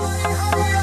Oh, yeah.